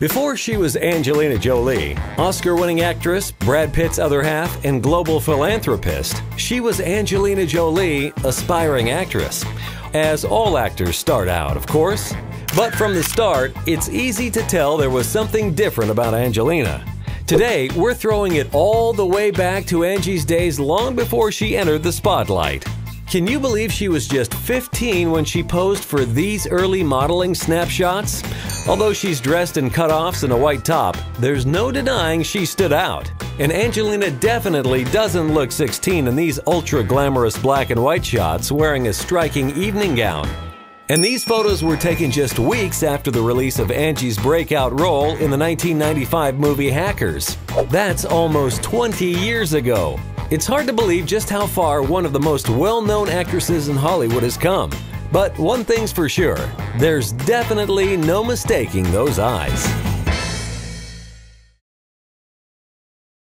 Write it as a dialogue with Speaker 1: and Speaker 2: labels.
Speaker 1: Before she was Angelina Jolie, Oscar winning actress, Brad Pitt's other half, and global philanthropist, she was Angelina Jolie, aspiring actress. As all actors start out, of course. But from the start, it's easy to tell there was something different about Angelina. Today, we're throwing it all the way back to Angie's days long before she entered the spotlight. Can you believe she was just 15 when she posed for these early modeling snapshots? Although she's dressed in cutoffs and a white top, there's no denying she stood out. And Angelina definitely doesn't look 16 in these ultra glamorous black and white shots wearing a striking evening gown. And these photos were taken just weeks after the release of Angie's breakout role in the 1995 movie Hackers. That's almost 20 years ago. It's hard to believe just how far one of the most well known actresses in Hollywood has come. But one thing's for sure there's definitely no mistaking those eyes.